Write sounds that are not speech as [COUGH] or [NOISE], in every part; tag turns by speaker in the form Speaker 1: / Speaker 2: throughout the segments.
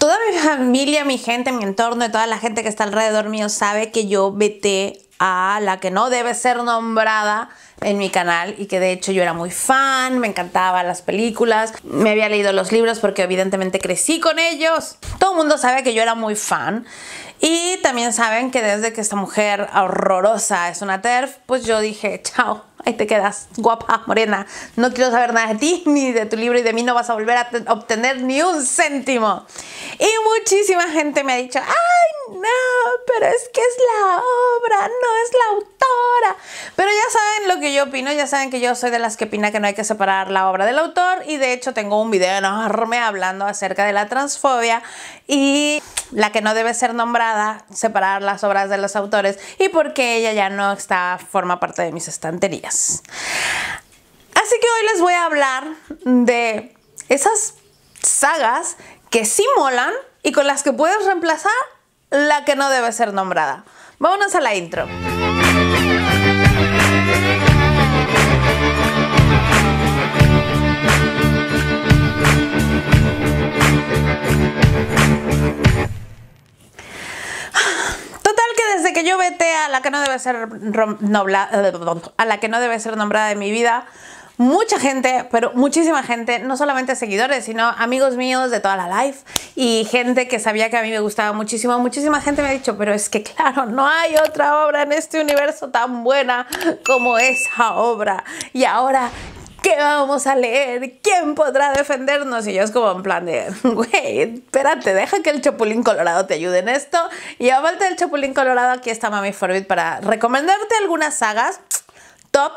Speaker 1: Toda mi familia, mi gente, mi entorno y toda la gente que está alrededor mío sabe que yo vete a la que no debe ser nombrada en mi canal y que de hecho yo era muy fan, me encantaban las películas, me había leído los libros porque evidentemente crecí con ellos. Todo el mundo sabe que yo era muy fan y también saben que desde que esta mujer horrorosa es una TERF, pues yo dije, chao, ahí te quedas, guapa, morena, no quiero saber nada de ti [LAUGHS] ni de tu libro y de mí no vas a volver a obtener ni un céntimo. Y muchísima gente me ha dicho, ay, no, pero es que es la obra, no es la autora. Pero ya saben lo que yo opino, ya saben que yo soy de las que opina que no hay que separar la obra del autor y de hecho tengo un video enorme hablando acerca de la transfobia y la que no debe ser nombrada, separar las obras de los autores y porque ella ya no está, forma parte de mis estanterías. Así que hoy les voy a hablar de esas sagas que sí molan y con las que puedes reemplazar la que no debe ser nombrada. Vámonos a la intro. Total que yo vete a la que no debe ser a la que no debe ser nombrada de mi vida, mucha gente, pero muchísima gente, no solamente seguidores, sino amigos míos de toda la life y gente que sabía que a mí me gustaba muchísimo. Muchísima gente me ha dicho, pero es que claro, no hay otra obra en este universo tan buena como esa obra. Y ahora ¿qué vamos a leer? ¿Quién podrá defendernos? Y yo es como en plan de, [LAUGHS] güey, espérate, deja que el Chapulín Colorado te ayude en esto. Y a falta del Chapulín Colorado, aquí está Mami Forbid para recomendarte algunas sagas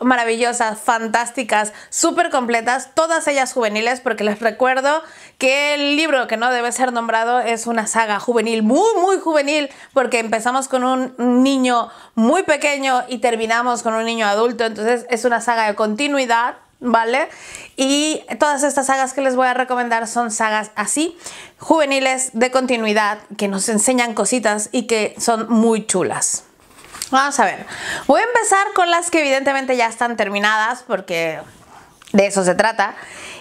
Speaker 1: maravillosas, fantásticas, súper completas, todas ellas juveniles, porque les recuerdo que el libro que no debe ser nombrado es una saga juvenil, muy, muy juvenil, porque empezamos con un niño muy pequeño y terminamos con un niño adulto, entonces es una saga de continuidad. ¿Vale? Y todas estas sagas que les voy a recomendar son sagas así, juveniles de continuidad, que nos enseñan cositas y que son muy chulas. Vamos a ver. Voy a empezar con las que evidentemente ya están terminadas porque de eso se trata.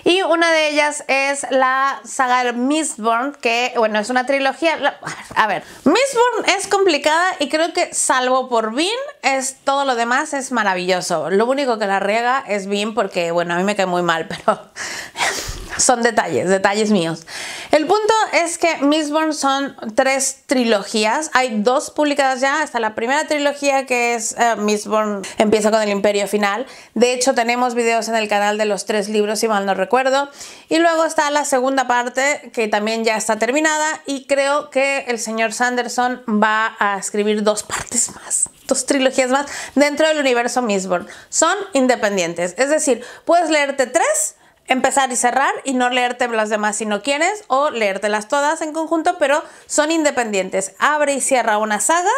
Speaker 1: Y una de ellas es la saga Mistborn, que bueno, es una trilogía. A ver, Mistborn es complicada y creo que salvo por Bean, es todo lo demás es maravilloso. Lo único que la riega es Bean porque bueno, a mí me cae muy mal, [LAUGHS] pero son detalles, detalles míos. El punto es que Mistborn son tres trilogías. Hay dos publicadas ya. Está la primera trilogía que es uh, Mistborn empieza con el Imperio Final. De hecho, tenemos videos en el canal de los tres libros, si mal no recuerdo. Y luego está la segunda parte que también ya está terminada y creo que el señor Sanderson va a escribir dos partes más dos trilogías más dentro del universo Mistborn. Son independientes, es decir, puedes leerte tres empezar y cerrar y no leerte las demás si no quieres o leértelas todas en conjunto, pero son independientes. Abre y cierra una saga,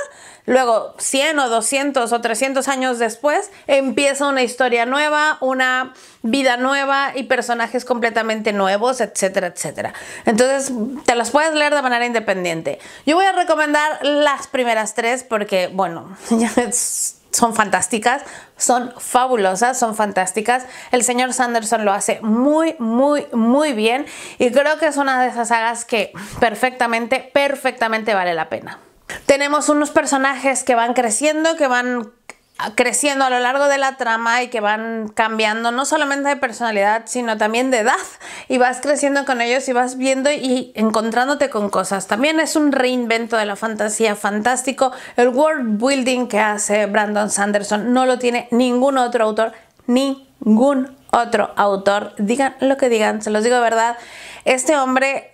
Speaker 1: luego 100 o 200 o 300 años después empieza una historia nueva, una vida nueva y personajes completamente nuevos, etcétera, etcétera. Entonces te las puedes leer de manera independiente. Yo voy a recomendar las primeras tres porque, bueno, [LAUGHS] ya es son fantásticas, son fabulosas, son fantásticas. El señor Sanderson lo hace muy, muy, muy bien y creo que es una de esas sagas que perfectamente, perfectamente vale la pena. Tenemos unos personajes que van creciendo, que van creciendo a lo largo de la trama y que van cambiando no solamente de personalidad, sino también de edad. Y vas creciendo con ellos y vas viendo y encontrándote con cosas. También es un reinvento de la fantasía fantástico. El world building que hace Brandon Sanderson no lo tiene ningún otro autor, ningún otro autor. Digan lo que digan, se los digo de verdad. Este hombre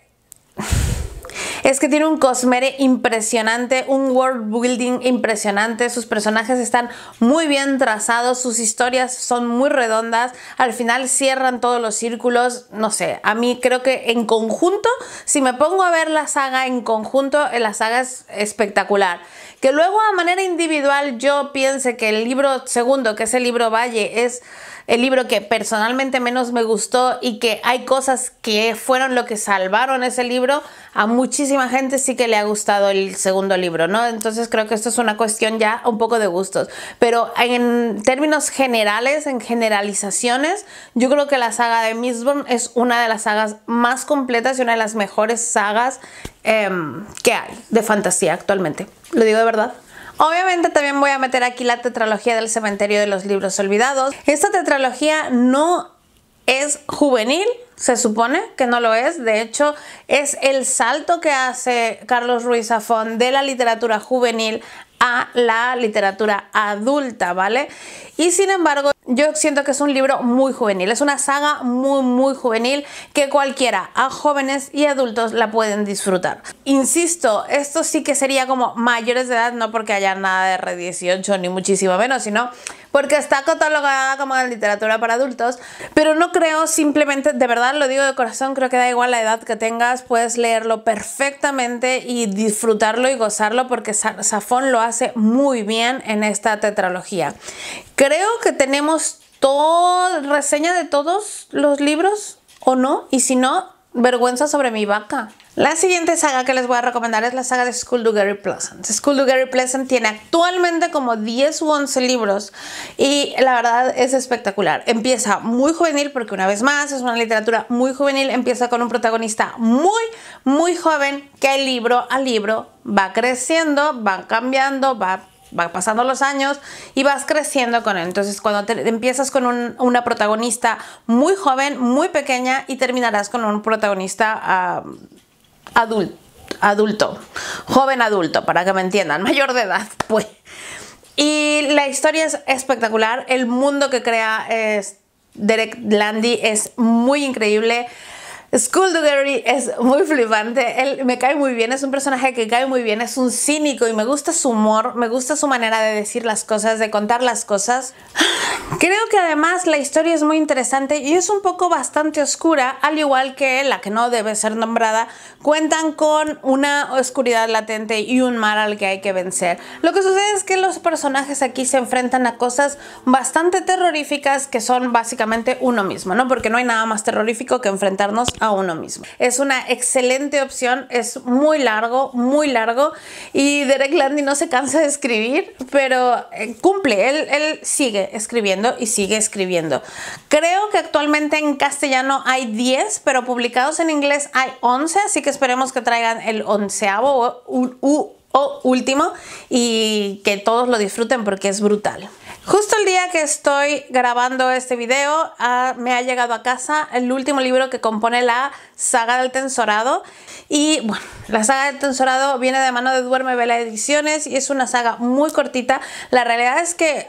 Speaker 1: es que tiene un cosmere impresionante, un world building impresionante, sus personajes están muy bien trazados, sus historias son muy redondas, al final cierran todos los círculos, no sé, a mí creo que en conjunto, si me pongo a ver la saga en conjunto, la saga es espectacular. Que luego a manera individual yo piense que el libro segundo, que es el libro Valle, es el libro que personalmente menos me gustó y que hay cosas que fueron lo que salvaron ese libro, a muchísima gente sí que le ha gustado el segundo libro, ¿no? Entonces creo que esto es una cuestión ya un poco de gustos. Pero en términos generales, en generalizaciones, yo creo que la saga de Mistborn es una de las sagas más completas y una de las mejores sagas em, que hay de fantasía actualmente. Lo digo de verdad. Obviamente también voy a meter aquí la tetralogía del cementerio de los libros olvidados. Esta tetralogía no es juvenil, se supone que no lo es. De hecho, es el salto que hace Carlos Ruiz Zafón de la literatura juvenil a la literatura adulta, ¿vale? Y sin embargo, yo siento que es un libro muy juvenil, es una saga muy, muy juvenil que cualquiera, a jóvenes y adultos, la pueden disfrutar. Insisto, esto sí que sería como mayores de edad, no porque haya nada de R18 ni muchísimo menos, sino porque está catalogada como literatura para adultos, pero no creo simplemente, de verdad lo digo de corazón, creo que da igual la edad que tengas, puedes leerlo perfectamente y disfrutarlo y gozarlo porque Safón lo hace muy bien en esta tetralogía. Creo que tenemos toda reseña de todos los libros o no, y si no, vergüenza sobre mi vaca. La siguiente saga que les voy a recomendar es la saga de School to Gary Pleasant. School to Gary Pleasant tiene actualmente como 10 u 11 libros y la verdad es espectacular. Empieza muy juvenil porque una vez más es una literatura muy juvenil. Empieza con un protagonista muy, muy joven que libro a libro va creciendo, va cambiando, va va pasando los años y vas creciendo con él. Entonces, cuando empiezas con una protagonista muy joven, muy pequeña y terminarás con un protagonista adulto, adulto, joven adulto, para que me entiendan, [LAUGHS] mayor de edad, pues. Y la historia es espectacular, el mundo que crea es Derek Landy es muy increíble. Skull Gary es muy flipante, él me cae muy bien, es un personaje que cae muy bien, es un cínico y me gusta su humor, me gusta su manera de decir las cosas, de contar las cosas. Creo que además la historia es muy interesante y es un poco bastante oscura, al igual que la que no debe ser nombrada, cuentan con una oscuridad latente y un mal al que hay que vencer. Lo que sucede es que los personajes aquí se enfrentan a cosas bastante terroríficas que son básicamente uno mismo, ¿no? Porque no hay nada más terrorífico que enfrentarnos a uno mismo. Es una excelente opción, es muy largo, muy largo y Derek Landy no se cansa de escribir, pero eh, cumple, él, él sigue escribiendo y sigue escribiendo. Creo que actualmente en castellano hay 10, pero publicados en inglés hay 11, así que esperemos que traigan el onceavo o, o último y que todos lo disfruten porque es brutal. Justo el día que estoy grabando este video ah, me ha llegado a casa el último libro que compone la saga del tensorado y bueno, la saga del tensorado viene de mano de Duerme Vela Ediciones y es una saga muy cortita. La realidad es que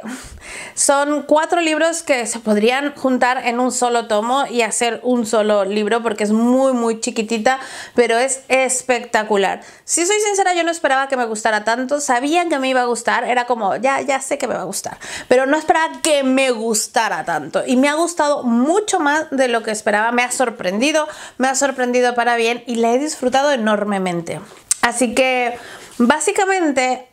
Speaker 1: son cuatro libros que se podrían juntar en un solo tomo y hacer un solo libro porque es muy muy chiquitita, pero es espectacular. Si soy sincera, yo no esperaba que me gustara tanto, sabía que me iba a gustar, era como, ya, ya sé que me va a gustar pero no esperaba que me gustara tanto. Y me ha gustado mucho más de lo que esperaba, me ha sorprendido, me ha sorprendido para bien y la he disfrutado enormemente. Así que básicamente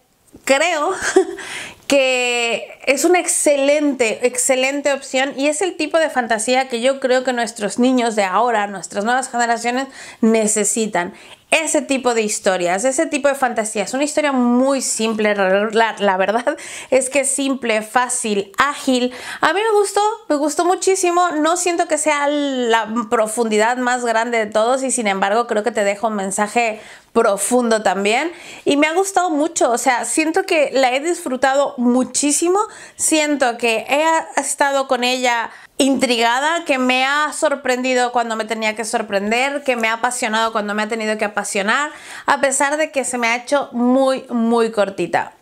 Speaker 1: creo [LAUGHS] que es una excelente, excelente opción y es el tipo de fantasía que yo creo que nuestros niños de ahora, nuestras nuevas generaciones necesitan ese tipo de historias, ese tipo de fantasías. Una historia muy simple, la, la, verdad es que simple, fácil, ágil. A mí me gustó, me gustó muchísimo. No siento que sea la profundidad más grande de todos y sin embargo creo que te deja un mensaje profundo también y me ha gustado mucho, o sea, siento que la he disfrutado muchísimo, siento que he estado con ella intrigada, que me ha sorprendido cuando me tenía que sorprender, que me ha apasionado cuando me ha tenido que apasionar, a pesar de que se me ha hecho muy, muy cortita.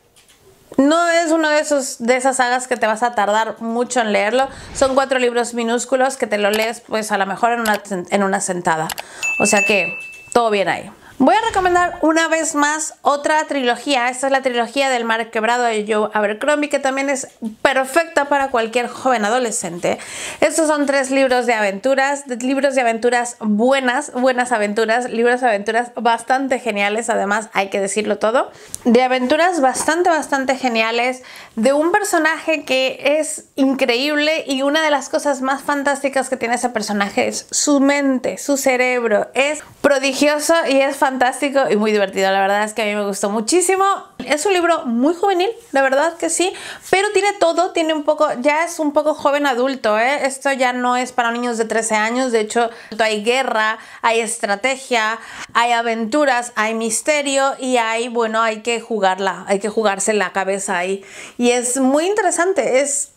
Speaker 1: No es uno de esos de esas sagas que te vas a tardar mucho en leerlo. Son cuatro libros minúsculos que te lo lees pues a lo mejor en una, en una sentada. O sea que todo bien ahí. Voy a recomendar una vez más otra trilogía. Esta es la trilogía del Mar Quebrado de Joe Abercrombie, que también es perfecta para cualquier joven adolescente. Estos son tres libros de aventuras, libros de aventuras buenas, buenas aventuras, libros de aventuras bastante geniales, además hay que decirlo todo. De aventuras bastante, bastante geniales, de un personaje que es increíble y una de las cosas más fantásticas que tiene ese personaje es su mente, su cerebro. Es prodigioso y es fantástico y muy divertido. La verdad es que a mí me gustó muchísimo. Es un libro muy juvenil, la verdad que sí, pero tiene todo, tiene un poco, ya es un poco joven adulto, ¿eh? Esto ya no es para niños de 13 años, de hecho hay guerra, hay estrategia, hay aventuras, hay misterio y hay, bueno, hay que jugarla, hay que jugarse la cabeza ahí. Y es muy interesante, es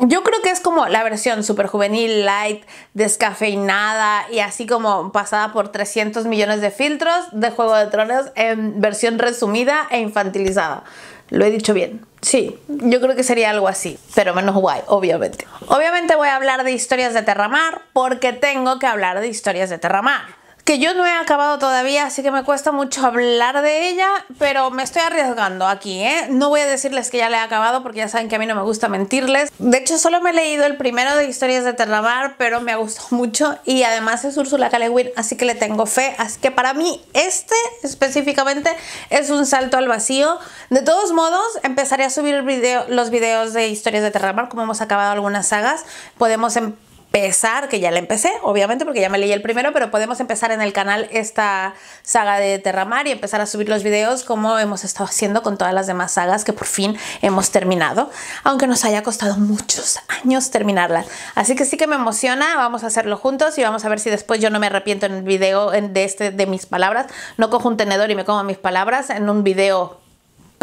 Speaker 1: yo creo que es como la versión super juvenil, light, descafeinada y así como pasada por 300 millones de filtros de Juego de Tronos en versión resumida e infantilizada. Lo he dicho bien. Sí, yo creo que sería algo así, pero menos guay, obviamente. Obviamente voy a hablar de historias de Terramar porque tengo que hablar de historias de Terramar que yo no he acabado todavía, así que me cuesta mucho hablar de ella, pero me estoy arriesgando aquí, ¿eh? No voy a decirles que ya la he acabado porque ya saben que a mí no me gusta mentirles. De hecho, solo me he leído el primero de Historias de Terramar, pero me ha gustado mucho y además es Úrsula K. así que le tengo fe. Así que para mí este específicamente es un salto al vacío. De todos modos, empezaré a subir los videos de Historias de Terramar, como hemos acabado algunas sagas. Podemos empezar empezar, que ya la empecé, obviamente, porque ya me leí el primero, pero podemos empezar en el canal esta saga de Terramar y empezar a subir los videos como hemos estado haciendo con todas las demás sagas que por fin hemos terminado, aunque nos haya costado muchos años terminarlas. Así que sí que me emociona, vamos a hacerlo juntos y vamos a ver si después yo no me arrepiento en el video de, este, de mis palabras, no cojo un tenedor y me como mis palabras en un video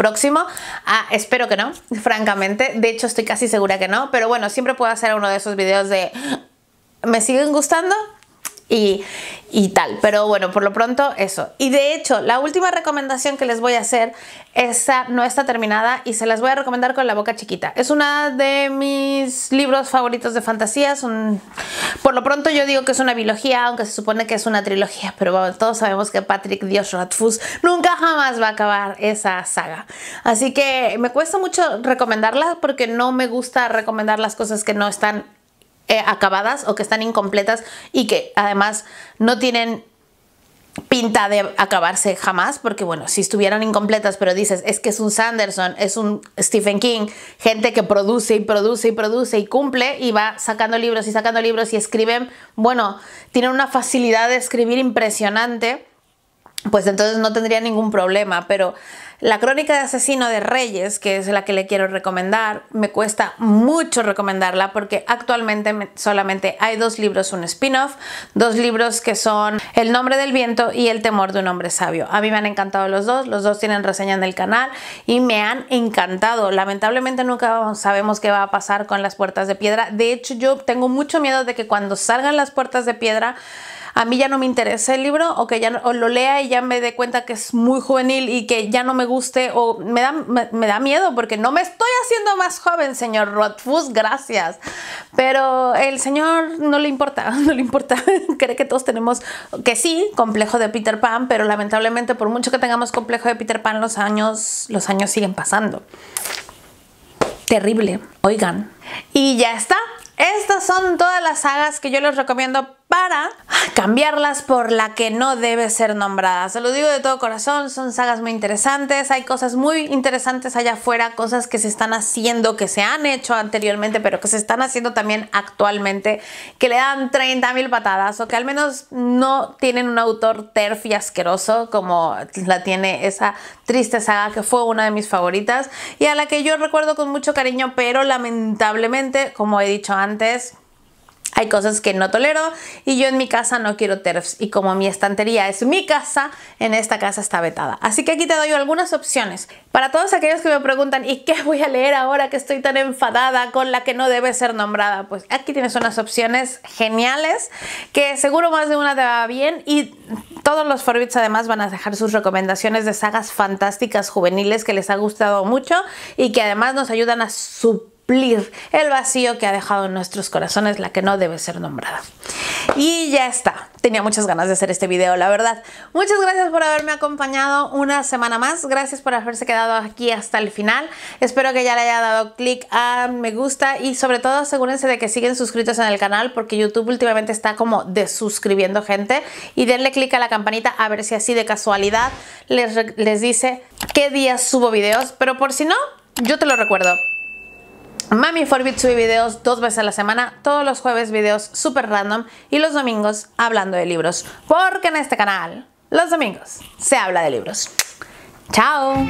Speaker 1: próximo. Ah, espero que no, [LAUGHS] francamente. De hecho, estoy casi segura que no. Pero bueno, siempre puedo hacer uno de esos videos de... ¿Me siguen gustando? Y, tal. Pero bueno, por lo pronto eso. Y de hecho, la última recomendación que les voy a hacer, esa no está terminada y se las voy a recomendar con la boca chiquita. Es una de mis libros favoritos de fantasía. por lo pronto yo digo que es una biología, aunque se supone que es una trilogía, pero todos sabemos que Patrick Dios Ratfus nunca jamás va a acabar esa saga. Así que me cuesta mucho recomendarla porque no me gusta recomendar las cosas que no están eh, acabadas o que están incompletas y que además no tienen pinta de acabarse jamás, porque bueno, si estuvieran incompletas, pero dices, es que es un Sanderson, es un Stephen King, gente que produce y produce y produce y cumple y va sacando libros y sacando libros y escriben, bueno, tienen una facilidad de escribir impresionante, pues entonces no tendría ningún problema, pero la crónica de asesino de Reyes, que es la que le quiero recomendar, me cuesta mucho recomendarla porque actualmente solamente hay dos libros, un spin-off, dos libros que son El nombre del viento y El temor de un hombre sabio. A mí me han encantado los dos, los dos tienen reseña en el canal y me han encantado. Lamentablemente nunca sabemos qué va a pasar con las puertas de piedra. De hecho, yo tengo mucho miedo de que cuando salgan las puertas de piedra a mí ya no me interesa el libro o que ya lo lea y ya me dé cuenta que es muy juvenil y que ya no me guste o me da, me, da miedo porque no me estoy haciendo más joven, señor Rothfuss, gracias. Pero el señor no le importa, [LAUGHS] no le importa, [LAUGHS] cree que todos tenemos, que sí, complejo de Peter Pan, pero lamentablemente por mucho que tengamos complejo de Peter Pan, los años, los años siguen pasando. Terrible, oigan. Y ya está. Estas son todas las sagas que yo les recomiendo para cambiarlas por la que no debe ser nombrada. Se lo digo de todo corazón, son sagas muy interesantes, hay cosas muy interesantes allá afuera, cosas que se están haciendo, que se han hecho anteriormente, pero que se están haciendo también actualmente, que le dan 30 mil patadas o que al menos no tienen un autor terf y asqueroso como la tiene esa triste saga que fue una de mis favoritas y a la que yo recuerdo con mucho cariño, pero lamentablemente, como he dicho antes, hay cosas que no tolero y yo en mi casa no quiero TERFs y como mi estantería es mi casa, en esta casa está vetada. Así que aquí te doy algunas opciones. Para todos aquellos que me preguntan ¿y qué voy a leer ahora que estoy tan enfadada con la que no debe ser nombrada? Pues aquí tienes unas opciones geniales que seguro más de una te va bien y todos los Forbits además van a dejar sus recomendaciones de sagas fantásticas juveniles que les ha gustado mucho y que además nos ayudan a su el vacío que ha dejado en nuestros corazones la que no debe ser nombrada. Y ya está. tenía muchas ganas de hacer este video, la verdad. Muchas gracias por haberme acompañado una semana más. Gracias por haberse quedado aquí hasta el final. Espero que ya le haya dado clic a me gusta y sobre todo asegúrense de que siguen suscritos en el canal porque YouTube últimamente está como desuscribiendo gente y denle clic a la campanita a ver si así de casualidad les, les dice qué días subo videos. Pero por si no, yo te lo recuerdo. Mami Forbit sube videos dos veces a la semana, todos los jueves videos super random y los domingos hablando de libros, porque en este canal los domingos se habla de libros. ¡Chao!